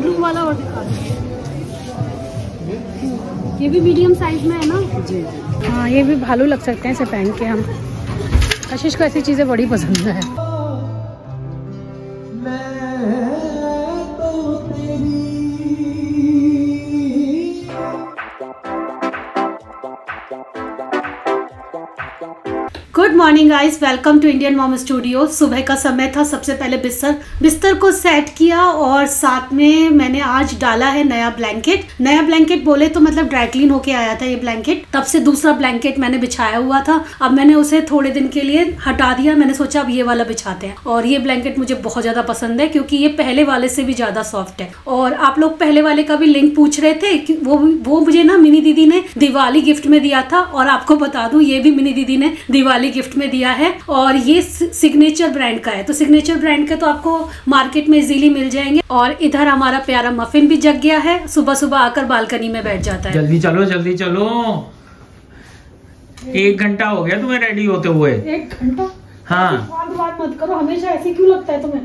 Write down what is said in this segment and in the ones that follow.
Blue वाला और दिखा ये भी मीडियम साइज़ में है ना? जी। हाँ ये भी भालू लग सकते हैं इसे पहन के हम। कशिश को ऐसी चीज़ें बड़ी पसंद है। Good morning guys welcome to Indian mom studio सुबह का समय था, सबसे पहले बिस्तर। बिस्तर को सेट किया और साथ में मैंने आज डाला है नया ब्लैंकेट नया ब्लैंकेट बोले तो मतलब ड्राई क्लीन होके आया था ये ब्लैंकेट तब से दूसरा ब्लैंकेट मैंने बिछाया हुआ था। अब मैंने उसे थोड़े दिन के लिए हटा दिया। मैंने सोचा, अब ये वाला बिछाते हैं। और ये ब्लैंकेट मुझे बहुत ज़्यादा पसंद है क्योंकि ये पहले वाले से भी ज़्यादा सॉफ्ट है। और आप लोग पहले वाले का भी लिंक पूछ रहे थे वो वो मुझे ना मिनी दीदी ने दिवाली गिफ्ट में दिया था। और आपको बता दूँ, ये भी मिनी दीदी ने दिवाली गिफ्ट में दिया है और ये सिग्नेचर ब्रांड का है। तो सिग्नेचर ब्रांड का तो आपको मार्केट में इजीली मिल जाएँगे और इधर हमारा प्यारा मफिन भी जग गया है। सुबह सुबह आकर बालकनी में बैठ जाता है। जल्दी चलो जल्दी चलो। एक घंटा हो गया तुम्हें रेडी होते हुए। एक घंटा? हाँ। बात बात मत करो हमेशा ऐसे क्यों लगता है तुम्हें?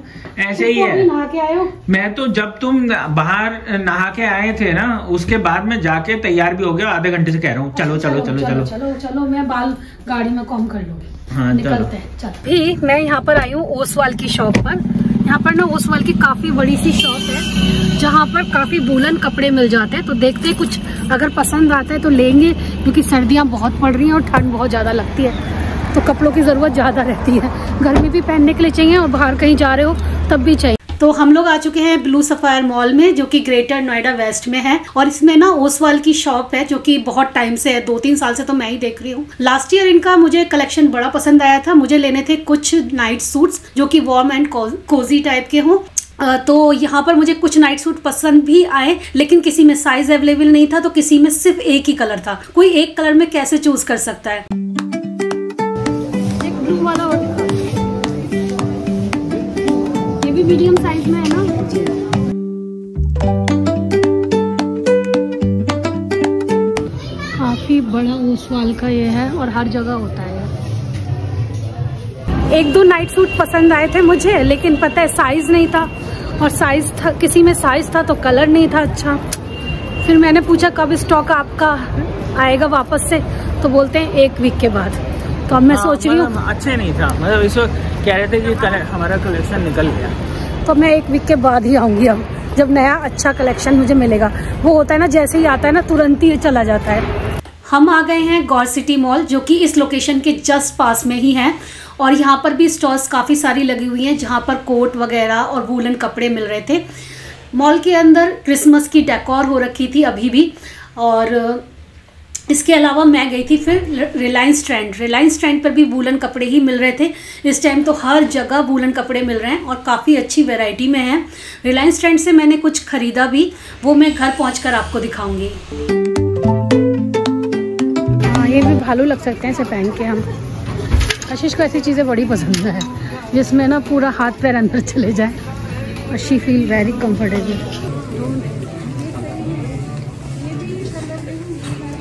ऐसे ही तो है। नहा के आए हो। मैं तो जब तुम बाहर नहा के आए थे ना उसके बाद में जाके तैयार भी हो गया आधे घंटे से कह रहा हूँ। चलो चलो चलो चलो चलो। चलो चलो मैं बाल गाड़ी में कॉम कर लूँगी। हाँ निकलते हैं चलो। भी मैं यहाँ पर आई हूँ ओसवाल की शॉप पर। यहाँ पर ना ओसवाल की काफ़ी बड़ी सी शॉप है जहाँ पर काफ़ी वूलन कपड़े मिल जाते हैं। तो देखते हैं कुछ अगर पसंद आता है तो लेंगे क्योंकि सर्दियाँ बहुत पड़ रही हैं और ठंड बहुत ज़्यादा लगती है। तो कपड़ों की ज़रूरत ज़्यादा रहती है। गर्मी भी पहनने के लिए चाहिए और बाहर कहीं जा रहे हो, तब भी चाहिए। तो हम लोग आ चुके हैं ब्लू सफायर मॉल में, जो कि ग्रेटर नोएडा वेस्ट में है। और इसमें ना ओसवाल की शॉप है, जो कि बहुत टाइम से है दो तीन साल से तो मैं ही देख रही हूँ। लास्ट ईयर इनका मुझे कलेक्शन बड़ा पसंद आया था। मुझे लेने थे कुछ नाइट सूट्स जो कि वार्म एंड कोजी टाइप के हों। तो यहाँ पर मुझे कुछ नाइट सूट पसंद भी आए, लेकिन किसी में साइज़ अवेलेबल नहीं था तो किसी में सिर्फ़ एक ही कलर था। कोई एक कलर में कैसे चूज़ कर सकता है? मीडियम साइज़ में है ना? जी काफ़ी बड़ा ओसवाल का ये है और हर जगह होता है एक दो नाइट सूट पसंद आए थे मुझे लेकिन पता है साइज़ नहीं था। और साइज़ था किसी में साइज़ था तो कलर नहीं था अच्छा। फिर मैंने पूछा कब स्टॉक आपका आएगा वापस से? तो बोलते हैं एक वीक के बाद. तो अब मैं सोच रही हूँ मतलब अच्छे नहीं था। मतलब इस वक्त कह रहे थे कि कले- हमारा कलेक्शन निकल गया। तो मैं एक वीक के बाद ही आऊँगी अब। जब नया अच्छा कलेक्शन मुझे मिलेगा। वो होता है ना, जैसे ही आता है ना, तुरंत ही चला जाता है। हम आ गए हैं गौर सिटी मॉल जो कि इस लोकेशन के जस्ट पास में ही है। और यहाँ पर भी स्टॉल्स काफ़ी सारी लगी हुई हैं, जहाँ पर कोट वगैरह और वूलन कपड़े मिल रहे थे। मॉल के अंदर क्रिसमस की डेकोर हो रखी थी अभी भी। और इसके अलावा मैं गई थी फिर रिलायंस ट्रेंड रिलायंस ट्रेंड पर भी वूलन कपड़े ही मिल रहे थे। इस टाइम तो हर जगह वूलन कपड़े मिल रहे हैं और काफ़ी अच्छी वैरायटी में है। रिलायंस ट्रेंड से मैंने कुछ ख़रीदा भी, वो मैं घर पहुंचकर आपको दिखाऊँगी। हाँ ये भी भालू लग सकते हैं इसे पहन के हम। आशीष को ऐसी चीज़ें बड़ी पसंद है, जिसमें ना पूरा हाथ पैर अंदर चले जाए। और शी फील वेरी कंफर्टेबल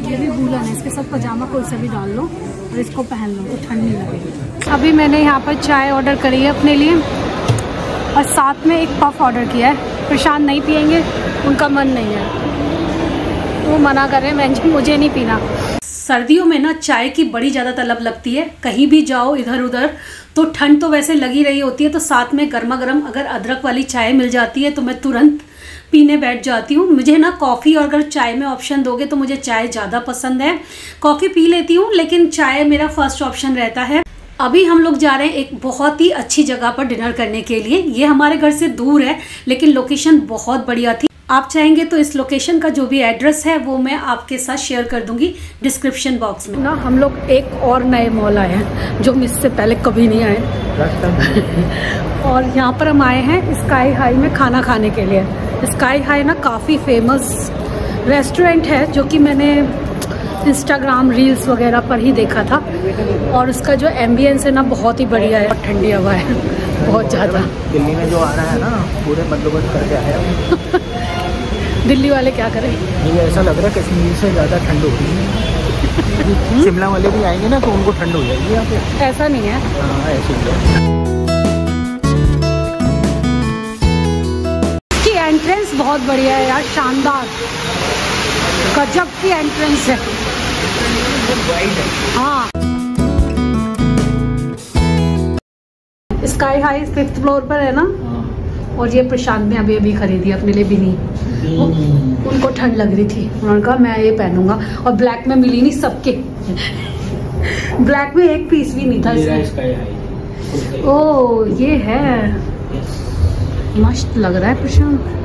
ये भी वूलन है इसके साथ पजामा कोई सा भी डाल लो और इसको पहन लो तो ठंड नहीं लगेगी। अभी मैंने यहाँ पर चाय ऑर्डर करी है अपने लिए और साथ में एक पफ ऑर्डर किया है। प्रशांत नहीं पियेंगे, उनका मन नहीं है। वो मना कर रहे हैं मैं मुझे नहीं पीना। सर्दियों में ना चाय की बड़ी ज़्यादा तलब लगती है। कहीं भी जाओ इधर उधर तो ठंड तो वैसे लगी रही होती है तो साथ में गर्मा गर्म अगर अदरक वाली चाय मिल जाती है तो मैं तुरंत पीने बैठ जाती हूँ। मुझे ना कॉफ़ी और अगर चाय में ऑप्शन दोगे तो मुझे चाय ज़्यादा पसंद है। कॉफ़ी पी लेती हूँ लेकिन चाय मेरा फ़र्स्ट ऑप्शन रहता है। अभी हम लोग जा रहे हैं एक बहुत ही अच्छी जगह पर डिनर करने के लिए। ये हमारे घर से दूर है लेकिन लोकेशन बहुत बढ़िया थी। आप चाहेंगे तो इस लोकेशन का जो भी एड्रेस है वो मैं आपके साथ शेयर कर दूँगी डिस्क्रिप्शन बॉक्स में। ना हम लोग एक और नए मॉल आए हैं जो हम इससे पहले कभी नहीं आए। और यहाँ पर हम आए हैं स्काई हाई में खाना खाने के लिए। स्काई हाई ना काफ़ी फ़ेमस रेस्टोरेंट है जो कि मैंने इंस्टाग्राम रील्स वगैरह पर ही देखा था। और उसका जो एम्बियंस है ना बहुत ही बढ़िया है। ठंडी हवा है बहुत ज़्यादा। दिल्ली में जो आ रहा है ना पूरे बंदोबस्त करके आया दिल्ली वाले क्या करें? मुझे ऐसा लग रहा है कश्मीर से ज़्यादा ठंड हो रही है। शिमला वाले भी आएँगे ना तो उनको ठंड हो जाएगी यहाँ पे। ऐसा नहीं है। हाँ ऐसे ही। एंट्रेंस बहुत बढ़िया है यार शानदार। गजब की एंट्रेंस है। हाँ। स्काई हाई फिफ्थ फ्लोर पर है ना? और ये प्रशांत ने अभी अभी खरीदी अपने लिए बिनी उनको ठंड लग रही थी। उन्होंने कहा मैं ये पहनूँगा। और ब्लैक में मिली नहीं सबके। ब्लैक में एक पीस भी नहीं था इसमें। ओ ये है। मस्त लग रहा है प्रशांत।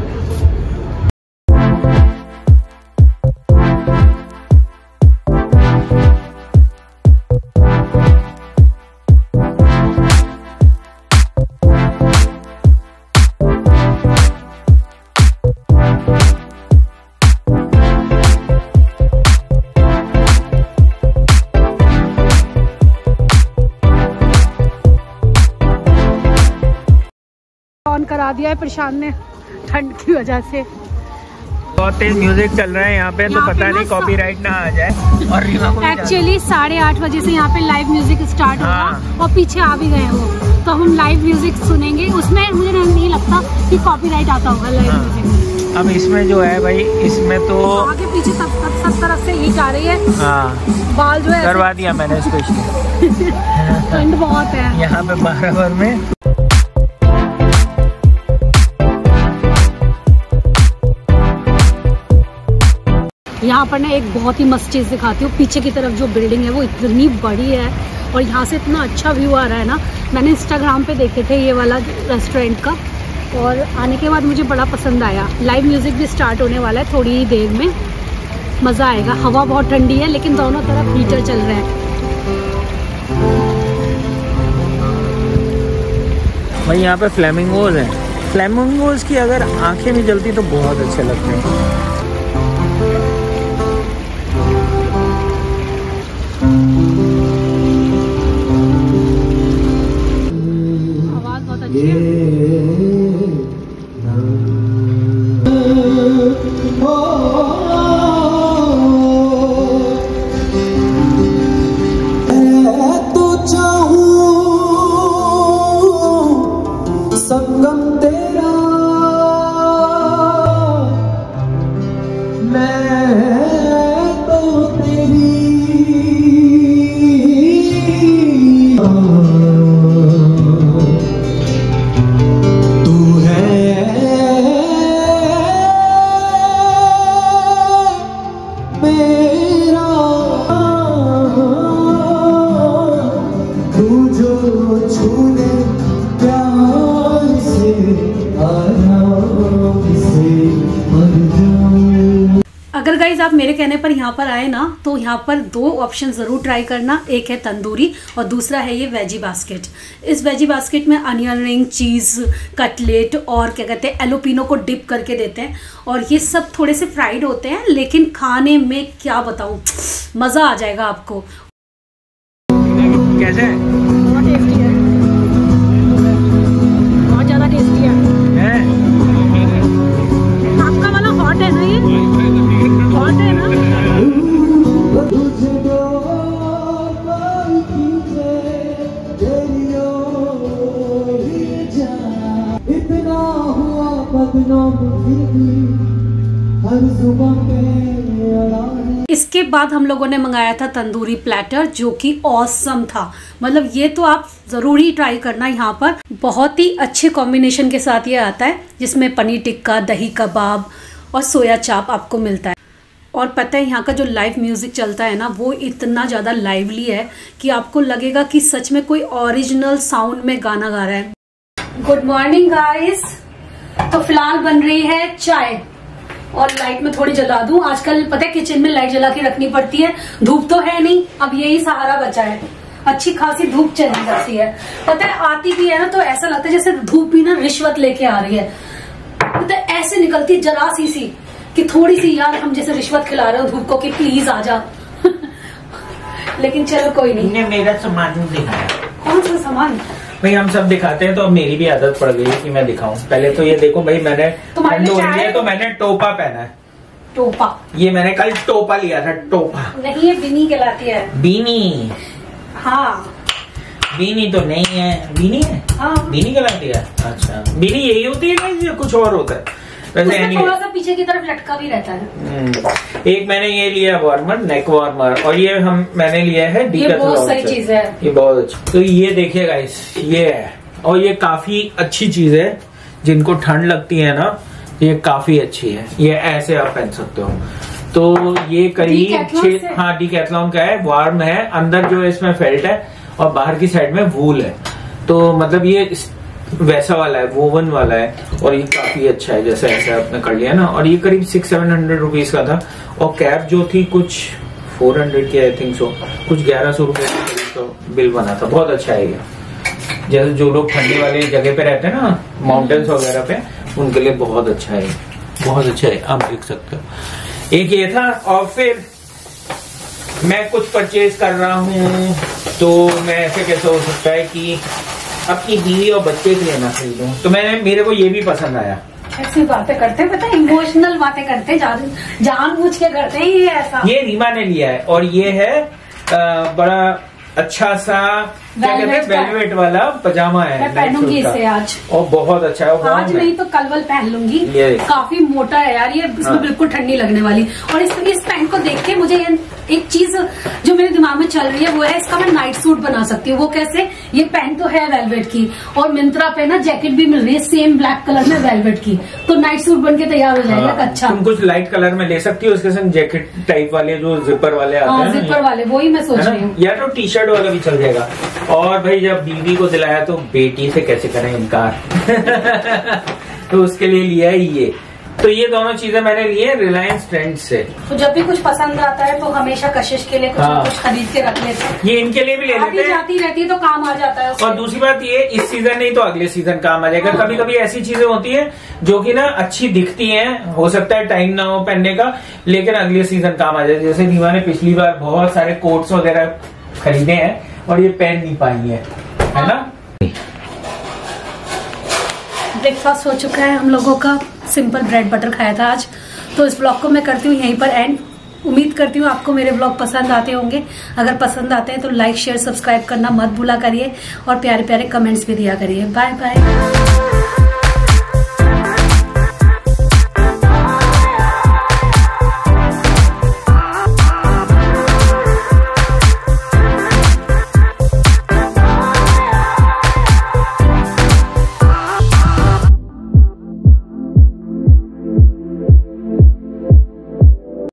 ऑन करा दिया है प्रशांत ने ठंड की वजह से। बहुत तेज म्यूज़िक चल रहा है यहाँ पे तो पता नहीं कॉपीराइट ना आ जाए। और एक्चुअली साढ़े आठ बजे से यहाँ पे लाइव म्यूज़िक स्टार्ट होगा हाँ। और पीछे आ भी गए वो। तो हम लाइव म्यूज़िक सुनेंगे। उसमें मुझे नहीं लगता कि कॉपीराइट आता होगा लाइव हाँ। म्यूज़िक अब इसमें जो है भाई इसमें तो आगे पीछे सब सब सब तरफ़ से हीट आ रही है। हाँ। बाल जो है करवा दिया मैंने स्पेशली ठंड बहुत है। यहाँ पे बारह भर में यहाँ पर ना एक बहुत ही मस्त चीज़ दिखाती हूँ। पीछे की तरफ़ जो बिल्डिंग है वो इतनी बड़ी है और यहाँ से इतना अच्छा व्यू आ रहा है ना। मैंने इंस्टाग्राम पे देखे थे ये वाला रेस्टोरेंट का और आने के बाद मुझे बड़ा पसंद आया। लाइव म्यूज़िक भी स्टार्ट होने वाला है थोड़ी ही देर में। मज़ा आएगा। हवा बहुत ठंडी है, लेकिन दोनों तरफ़ हीटर चल रहे हैं। भाई, यहाँ पे फ्लेमिंगोज हैं। फ्लेमिंगोज की अगर आँखें भी जलती तो बहुत अच्छे लगते हैं। Yeah. अगर गाइज़ आप मेरे कहने पर यहाँ पर आए ना तो यहाँ पर दो ऑप्शन ज़रूर ट्राई करना। एक है तंदूरी और दूसरा है ये वेजी बास्केट इस वेजी बास्केट में अनियन रिंग चीज़ कटलेट और क्या कहते हैं एलोपिनो को डिप करके देते हैं। और ये सब थोड़े से फ्राइड होते हैं, लेकिन खाने में क्या बताऊँ, मज़ा आ जाएगा आपको। कैसे? इसके बाद हम लोगों ने मंगाया था तंदूरी प्लेटर जो कि औसम था। मतलब ये तो आप ज़रूर ट्राई करना यहाँ पर। बहुत ही अच्छे कॉम्बिनेशन के साथ ये आता है, जिसमें पनीर टिक्का, दही कबाब और सोया चाप आपको मिलता है। और पता है, यहाँ का जो लाइव म्यूज़िक चलता है ना, वो इतना ज़्यादा लाइवली है कि आपको लगेगा कि सच में कोई ओरिजिनल साउंड में गाना गा रहा है। गुड मॉर्निंग गाइस तो फ़िलहाल बन रही है चाय। और लाइट में थोड़ी जला दूँ। आजकल पता है किचन में लाइट जला के रखनी पड़ती है। धूप तो है नहीं। अब यही सहारा बचा है। अच्छी खासी धूप चली जाती है। पता है आती भी है ना तो ऐसा लगता है जैसे धूप भी ना रिश्वत लेके आ रही है। पता है ऐसे निकलती है जरा सी सी कि थोड़ी सी यार हम जैसे रिश्वत खिला रहे हो धूप को कि प्लीज़ आ जा। लेकिन चलो कोई नहीं। मेरा सामान दिखाया। कौन सा सामान भाई हम सब दिखाते हैं तो अब मेरी भी आदत पड़ गई है कि मैं दिखाऊँ। पहले तो ये देखो भाई मैंने ठंड हो रही है? तो मैंने टोपा पहना है। टोपा? ये मैंने कल टोपा लिया था टोपा। नहीं ये बीनी कहलाती है। बीनी? हाँ। बीनी तो नहीं है। बीनी है? हाँ। बीनी कहलाती है? अच्छा। बीनी यही होती है ना या कुछ और होता है? वैसे anyway- थोड़ा सा पीछे की तरफ़ लटका भी रहता है। हम्म, एक मैंने ये लिया वार्मर नेक वार्मर और ये हम मैंने लिया है ये बहुत सही चीज़ है। ये बहुत अच्छा तो ये देखिए गाइस ये है। और ये काफ़ी अच्छी चीज़ है जिनको ठंड लगती है ना ये काफ़ी अच्छी है। ये ऐसे आप पहन सकते हो। तो ये करीब छह हाँ डी कैथलॉन का है वार्म है। अंदर जो है इसमें फेल्ट है और बाहर की साइड में वूल है। तो मतलब ये वैसा वाला है वोवन वाला है, और ये काफ़ी अच्छा है, जैसे ऐसा आपने कर लिया ना, और ये करीब सिक्स सेवन हंड्रेड रुपीज़ का था, और कैब जो थी कुछ फोर हंड्रेड की आई थिंक सो कुछ ग्यारह सौ रुपए का बिल बना था, बहुत अच्छा है ये। जैसे जो लोग ठंडी वाली जगह पे रहते हैं ना माउंटेन्स वगैरह पे, उनके लिए बहुत अच्छा है। बहुत अच्छा है, आप देख सकते हो। एक ये था, और फिर मैं कुछ परचेज कर रहा हूँ तो मैं ऐसे कैसे हो सकता है कि अपनी बीवी और बच्चे के लिए ना खरीदूँ। तो मैंने मेरे को ये भी पसंद आया। ऐसी बातें करते हैं पता इमोशनल बातें करते हैं जान जान बुझ के करते हैं ये ऐसा। ये रीमा ने लिया है और ये है आ, बड़ा अच्छा सा क्या कहते हैं? वेलवेट वाला पजामा है मैं पहनूँगी। इसे आज। और बहुत अच्छा है आज नहीं तो कल वल पहन लूँगी। काफ़ी मोटा है यार ये इसमें हाँ। बिल्कुल ठंडी लगने वाली। और इस इस पैंट को देख के मुझे एक चीज़ जो मेरे दिमाग में चल रही है वो है इसका मैं नाइट सूट बना सकती हूँ। वो कैसे? ये पैंट तो है वेलवेट की और मिंत्रा पे ना जैकेट भी मिल रही है सेम ब्लैक कलर में वेलवेट की। तो नाइट सूट बन के तैयार हो जाएगा हाँ, अच्छा। तुम कुछ लाइट कलर में ले सकती हो उसके संग जैकेट टाइप वाले जो जिपर वाले आते हाँ हैं जिपर वाले वही मैं सोच रही हूँ। या तो टी शर्ट वाला भी चल जाएगा। और भाई जब बीवी को दिलाया तो बेटी से कैसे करें इनकार? तो उसके लिए लिया है ये। तो ये दोनों चीज़ें मैंने ली है रिलायंस ट्रेंड से। तो जब भी कुछ पसंद आता है तो हमेशा कशिश के लिए कुछ हाँ। कुछ खरीद के रख लेते हैं। ये इनके लिए भी ले लेते हैं। जाती रहती है तो काम आ जाता है और दूसरी बात ये इस सीज़न नहीं तो अगले सीज़न काम आ जाएगा। हाँ। कभी कभी ऐसी चीज़ें होती है जो कि ना अच्छी दिखती है हो सकता है टाइम ना हो पहनने का लेकिन अगले सीज़न काम आ जाए। जैसे रीमा ने पिछली बार बहुत सारे कोट्स वगैरह खरीदे हैं। और ये पहन नहीं पाई है है ना? ब्रेकफास्ट हो चुका है हम लोगों का। सिंपल ब्रेड बटर खाया था आज। तो इस ब्लॉग को मैं करती हूँ यहीं पर एंड उम्मीद करती हूँ आपको मेरे ब्लॉग पसंद आते होंगे। अगर पसंद आते हैं तो लाइक शेयर सब्सक्राइब करना मत भूला करिए और प्यारे प्यारे कमेंट्स भी दिया करिए। Bye bye